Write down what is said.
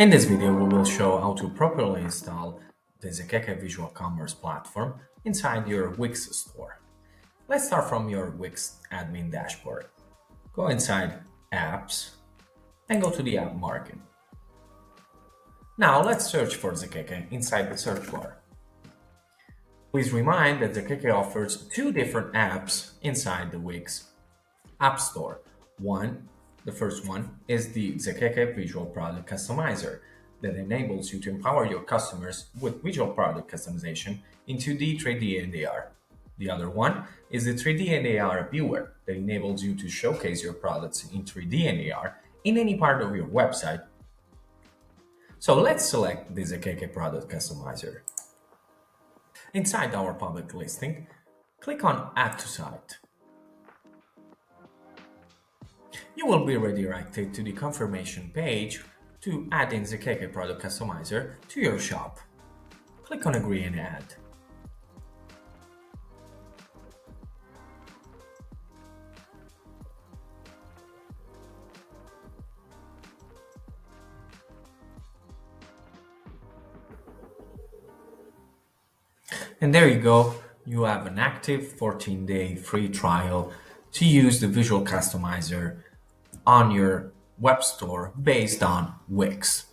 In this video, we will show how to properly install the Zakeke Visual Commerce platform inside your Wix store. Let's start from your Wix admin dashboard. Go inside Apps and go to the App Market. Now let's search for Zakeke inside the search bar. Please remind that Zakeke offers two different apps inside the Wix App Store. One the first one is the Zakeke Visual Product Customizer that enables you to empower your customers with visual product customization in 2D, 3D, and AR. The other one is the 3D and AR Viewer that enables you to showcase your products in 3D and AR in any part of your website. So let's select the Zakeke Product Customizer. Inside our public listing, click on Add to Site. You will be redirected to the confirmation page to add in the Zakeke product customizer to your shop. Click on Agree and Add. And there you go, you have an active 14 day free trial to use the visual customizer on your web store based on Wix.